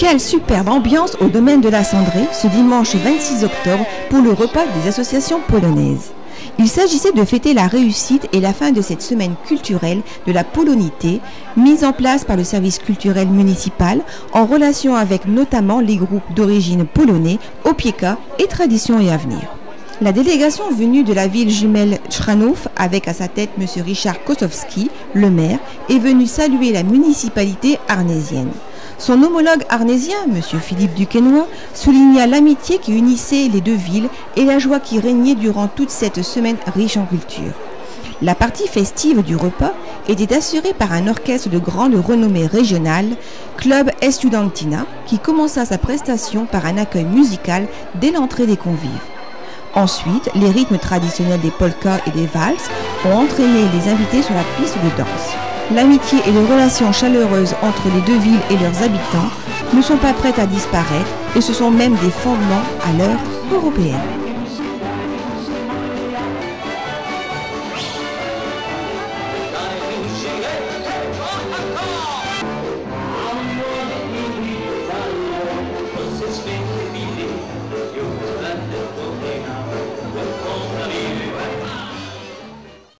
Quelle superbe ambiance au domaine de la Cendrée ce dimanche 26 octobre pour le repas des associations polonaises. Il s'agissait de fêter la réussite et la fin de cette semaine culturelle de la polonité, mise en place par le service culturel municipal en relation avec notamment les groupes d'origine polonais, Opieka et Tradition et Avenir. La délégation venue de la ville jumelle Chranów, avec à sa tête M. Richard Kosowski, le maire, est venue saluer la municipalité arnésienne. Son homologue arnésien, M. Philippe Duquesnoy, souligna l'amitié qui unissait les deux villes et la joie qui régnait durant toute cette semaine riche en culture. La partie festive du repas était assurée par un orchestre de grande renommée régionale, Club Estudantina, qui commença sa prestation par un accueil musical dès l'entrée des convives. Ensuite, les rythmes traditionnels des polkas et des valses ont entraîné les invités sur la piste de danse. L'amitié et les relations chaleureuses entre les deux villes et leurs habitants ne sont pas prêtes à disparaître et ce sont même des fondements à l'heure européenne.